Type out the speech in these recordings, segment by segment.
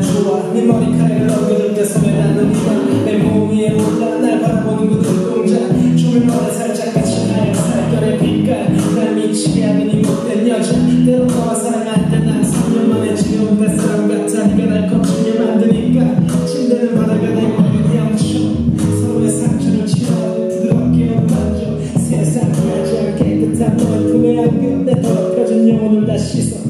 좋아 네 머리카락을 넘겨줄 때 손에 닿는 네가 내몸 위에 올라 날 바라보는 그 눈동자 조명만에 살짝 비친 하얀 살결의 빛깔 날 미치게 하는 이 못된 여자 때로 너와 사랑할 때난 3년 만에 지겨운 뱃사람 같아 네가 날 거칠게 만드니까 침대는 바다가 내 머리 헤엄쳐 서로의 상처를 치료하고 부드럽게 만져 세상 가장 깨끗한 너의 품에 안겨 내 더럽혀진 영혼을 다 씻어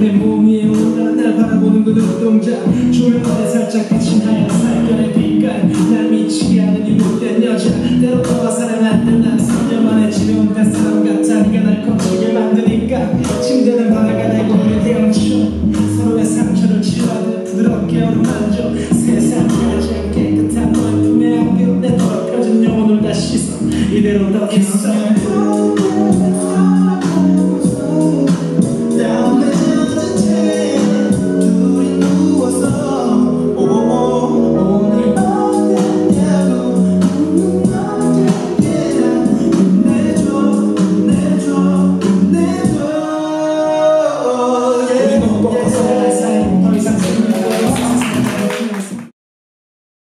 내몸 위에 올라 날 바라보는 그 눈동자. 조명만에 살짝 비친 하얀 살결의 빛깔. 날 미치게 하는 이 못된 여자. 때로 너와 사랑할 때난 3년 만에 지겨운 뱃사람 같아. 네가 날 거칠게 만드니까. 침대는 바다가 내 몸을 헤엄쳐. 서로의 상처를 치료하듯 부드럽게 어루만져. 세상 가장 깨끗한 너의 품에 안겨. 내 더럽혀진 영혼을 다 씻어. 이대로 더 있어